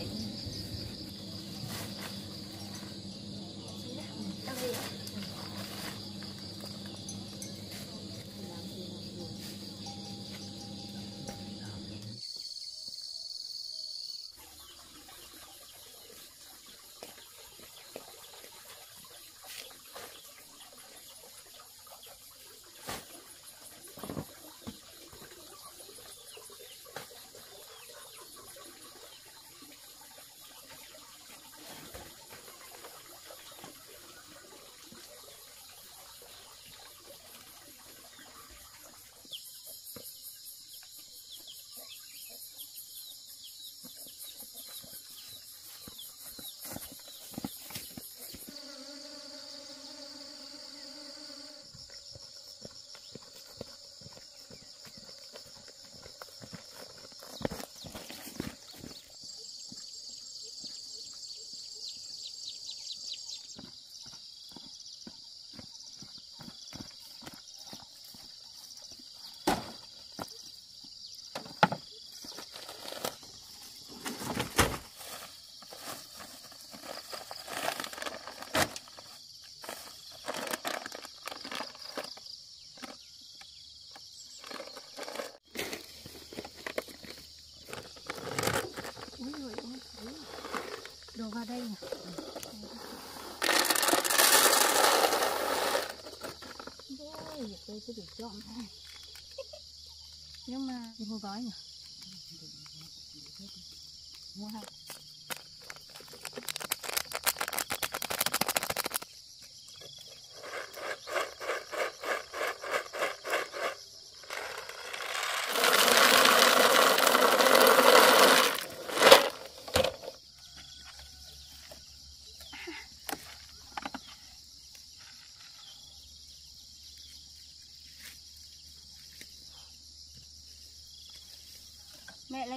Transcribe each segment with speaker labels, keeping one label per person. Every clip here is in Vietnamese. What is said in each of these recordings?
Speaker 1: excitement.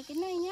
Speaker 1: cái này nhé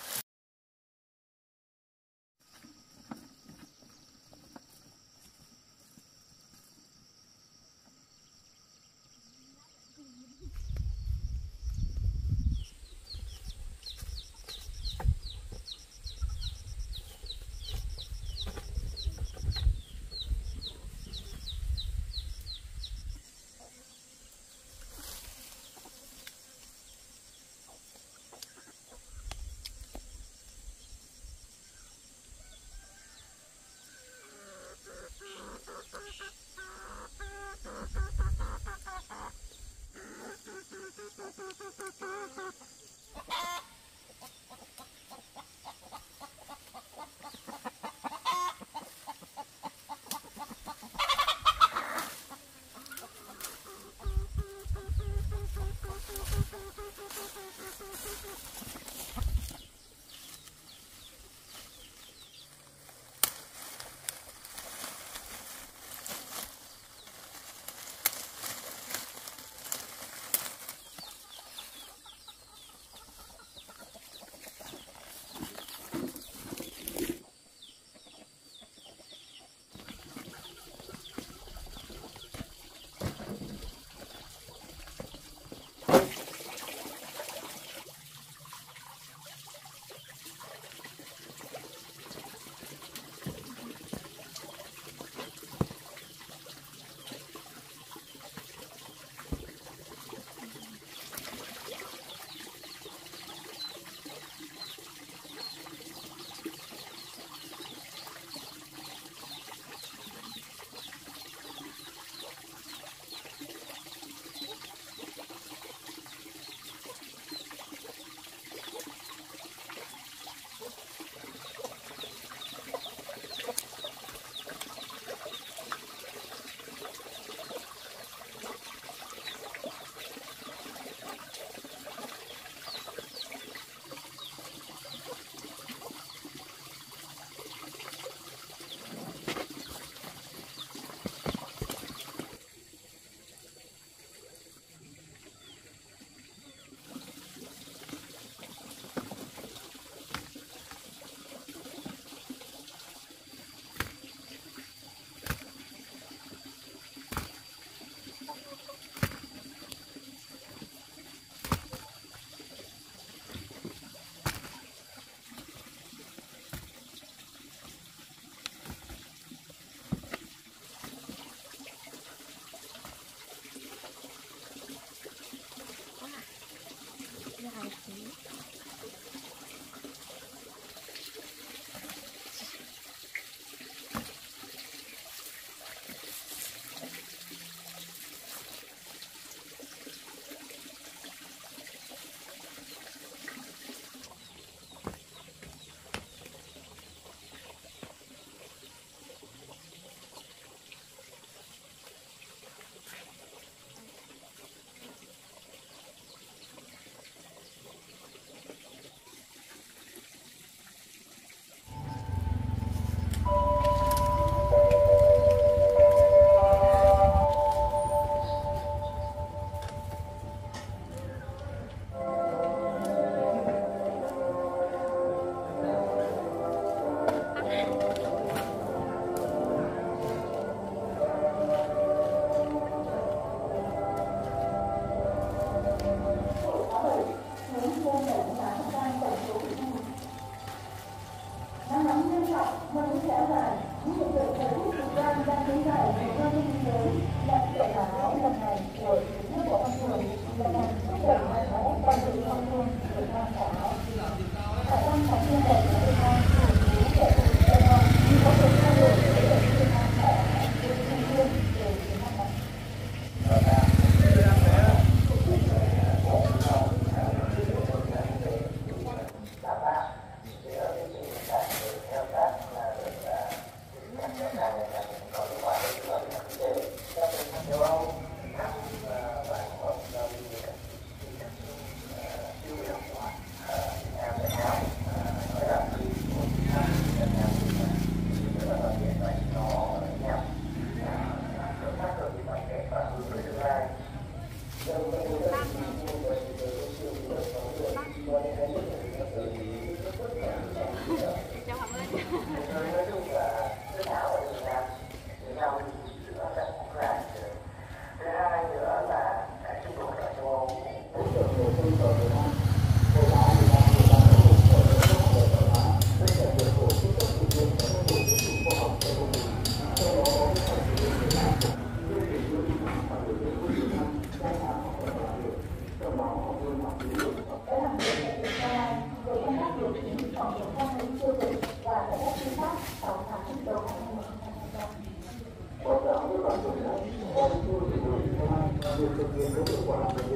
Speaker 1: Okay.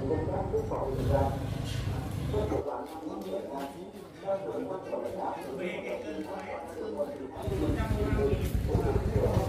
Speaker 1: công tác quốc phòng việt nam các tiểu đoàn cũng như vậy là tăng cường các tổ lãnh đạo của các cơ quan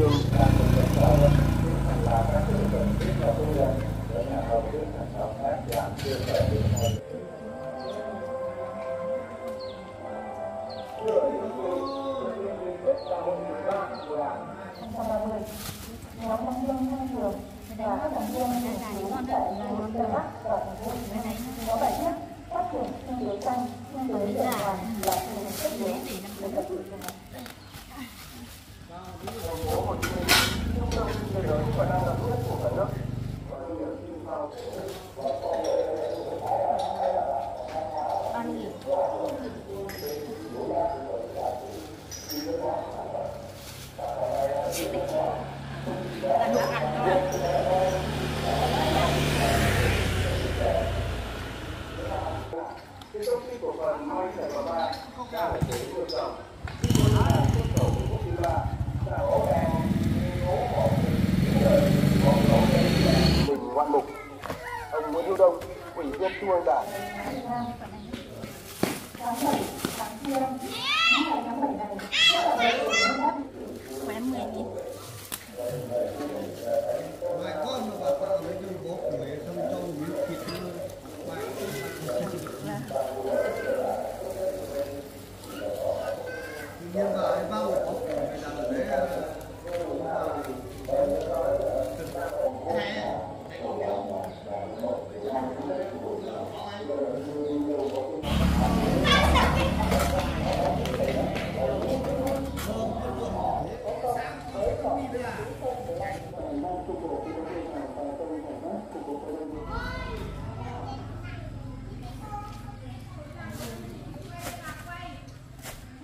Speaker 1: Thank you. Vai, como vai para além de um bom comer?